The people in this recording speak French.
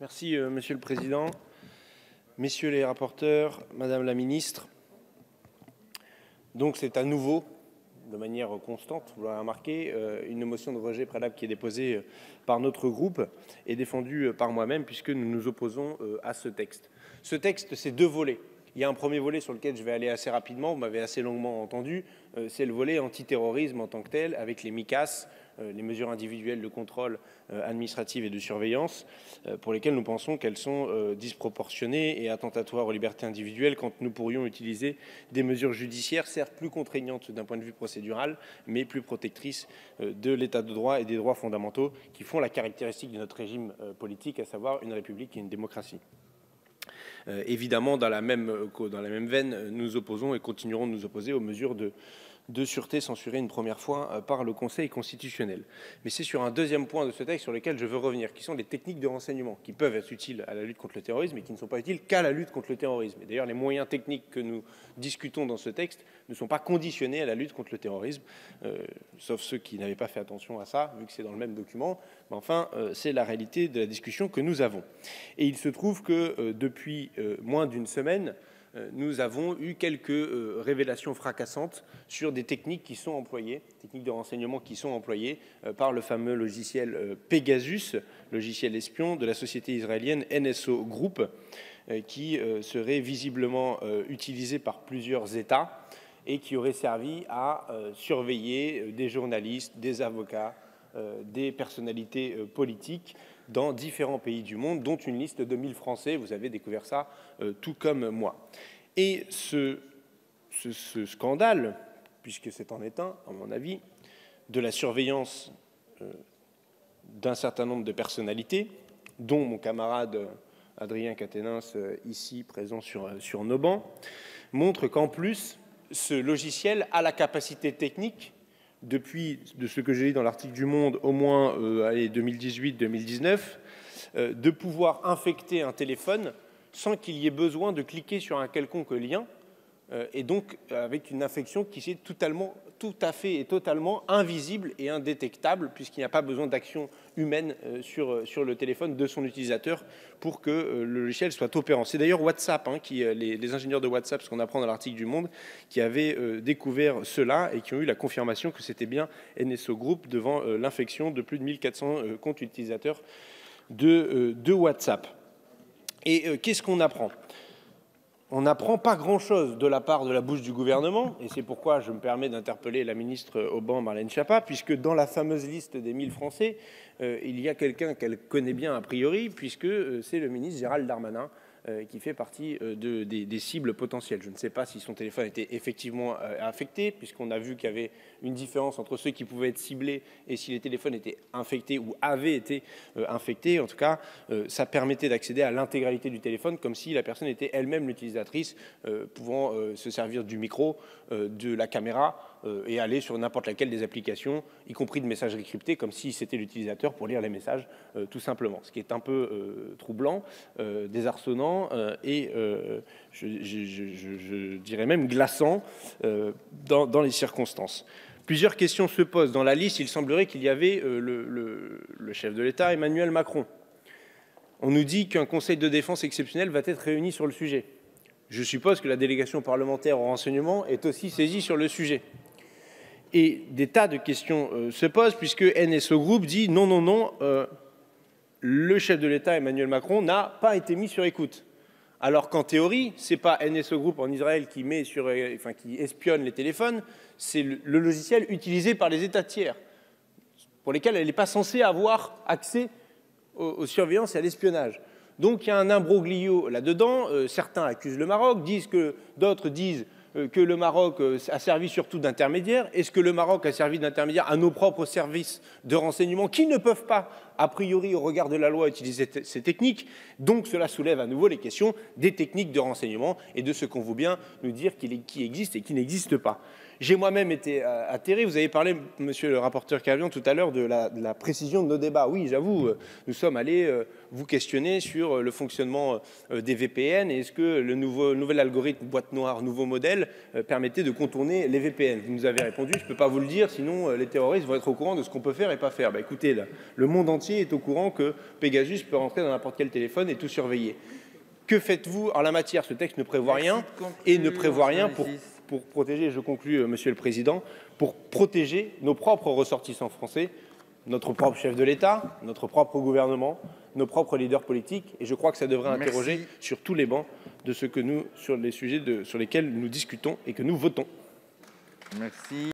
Merci, euh, Monsieur le Président. Messieurs les rapporteurs, Madame la Ministre, donc c'est à nouveau, de manière constante, vous l'avez remarqué, euh, une motion de rejet préalable qui est déposée euh, par notre groupe et défendue par moi-même puisque nous nous opposons à ce texte. Ce texte, c'est deux volets. Il y a un premier volet sur lequel je vais aller assez rapidement, vous m'avez assez longuement entendu, c'est le volet antiterrorisme en tant que tel, avec les MICAS, euh, les mesures individuelles de contrôle euh, administratif et de surveillance, euh, pour lesquelles nous pensons qu'elles sont disproportionnées et attentatoires aux libertés individuelles quand nous pourrions utiliser des mesures judiciaires, certes plus contraignantes d'un point de vue procédural, mais plus protectrices de l'état de droit et des droits fondamentaux qui font la caractéristique de notre régime politique, à savoir une république et une démocratie. évidemment, dans la, même, dans la même veine, nous opposons et continuerons de nous opposer aux mesures de de sûreté censurée une première fois euh, par le Conseil constitutionnel. Mais c'est sur un deuxième point de ce texte sur lequel je veux revenir, qui sont les techniques de renseignement, qui peuvent être utiles à la lutte contre le terrorisme et qui ne sont pas utiles qu'à la lutte contre le terrorisme. d'ailleurs, les moyens techniques que nous discutons dans ce texte ne sont pas conditionnés à la lutte contre le terrorisme, euh, sauf ceux qui n'avaient pas fait attention à ça, vu que c'est dans le même document. Mais enfin, euh, c'est la réalité de la discussion que nous avons. Et il se trouve que depuis moins d'une semaine, nous avons eu quelques euh, révélations fracassantes sur des techniques qui sont employées, techniques de renseignement qui sont employées euh, par le fameux logiciel Pegasus, logiciel espion de la société israélienne NSO Group, qui serait visiblement utilisé par plusieurs États et qui aurait servi à surveiller des journalistes, des avocats, des personnalités politiques dans différents pays du monde, dont une liste de 1000 Français. Vous avez découvert ça euh, tout comme moi. Et ce, scandale, puisque c'est en est un, à mon avis, de la surveillance euh, d'un certain nombre de personnalités, dont mon camarade euh, Adrien Caténins, ici présent sur, sur nos bancs, montre qu'en plus, ce logiciel a la capacité technique depuis, de ce que j'ai lu dans l'article du Monde, au moins 2018-2019, euh, euh, de pouvoir infecter un téléphone sans qu'il y ait besoin de cliquer sur un quelconque lien, et donc avec une infection qui est totalement, tout à fait et totalement invisible et indétectable, puisqu'il n'y a pas besoin d'action humaine euh, sur, euh, sur le téléphone de son utilisateur pour que le logiciel soit opérant. C'est d'ailleurs WhatsApp, hein, les, ingénieurs de WhatsApp, ce qu'on apprend dans l'article du Monde, qui avaient découvert cela et qui ont eu la confirmation que c'était bien NSO Group devant l'infection de plus de 1400 comptes utilisateurs de, de WhatsApp. Et qu'est-ce qu'on apprend? On n'apprend pas grand-chose de la part de la bouche du gouvernement, et c'est pourquoi je me permets d'interpeller la ministre Auban Marlène Schiappa, puisque dans la fameuse liste des 1000 Français, euh, il y a quelqu'un qu'elle connaît bien a priori, puisque euh, c'est le ministre Gérald Darmanin, euh, qui fait partie euh, de, des, cibles potentielles. Je ne sais pas si son téléphone était effectivement euh, infecté, puisqu'on a vu qu'il y avait une différence entre ceux qui pouvaient être ciblés et si les téléphones étaient infectés ou avaient été infectés. En tout cas, ça permettait d'accéder à l'intégralité du téléphone, comme si la personne était elle-même l'utilisatrice, pouvant se servir du micro, de la caméra et aller sur n'importe laquelle des applications, y compris de messagerie cryptée, comme si c'était l'utilisateur pour lire les messages, tout simplement. Ce qui est un peu troublant, désarçonnant euh, et euh, je, dirais même glaçant euh, dans, les circonstances. Plusieurs questions se posent. Dans la liste, il semblerait qu'il y avait le, chef de l'État, Emmanuel Macron. On nous dit qu'un conseil de défense exceptionnel va être réuni sur le sujet. Je suppose que la délégation parlementaire au renseignement est aussi saisie sur le sujet. Et des tas de questions se posent puisque NSO Group dit non, non, non, le chef de l'État, Emmanuel Macron, n'a pas été mis sur écoute. Alors qu'en théorie, ce n'est pas NSO Group en Israël qui, met enfin, qui espionne les téléphones, c'est le, logiciel utilisé par les États tiers, pour lesquels elle n'est pas censée avoir accès aux, surveillances et à l'espionnage. Donc il y a un imbroglio là-dedans. Euh, certains accusent le Maroc, disent que d'autres disent euh, que le Maroc euh, a servi surtout d'intermédiaire Est-ce que le Maroc a servi d'intermédiaire à nos propres services de renseignement qui ne peuvent pas, a priori, au regard de la loi, utiliser ces techniques Donc cela soulève à nouveau les questions des techniques de renseignement et de ce qu'on veut bien nous dire qui existe et qui n'existe pas. J'ai moi-même été euh, atterré. Vous avez parlé, monsieur le rapporteur Cavion, tout à l'heure de la, précision de nos débats. Oui, j'avoue, euh, nous sommes allés euh, vous questionner sur le fonctionnement des VPN et est-ce que le nouvel algorithme boîte noire, nouveau modèle, permettait de contourner les VPN. Vous nous avez répondu, je ne peux pas vous le dire, sinon les terroristes vont être au courant de ce qu'on peut faire et pas faire. Bah, écoutez, le monde entier est au courant que Pegasus peut rentrer dans n'importe quel téléphone et tout surveiller. Que faites-vous? En la matière Ce texte ne prévoit rien et ne prévoit rien pour pour protéger, je conclus, euh, Monsieur le Président, pour protéger nos propres ressortissants français, notre propre chef de l'État, notre propre gouvernement, nos propres leaders politiques. Et je crois que ça devrait interroger sur tous les bancs de ce que nous, sur les sujets sur lesquels nous discutons et que nous votons. Merci.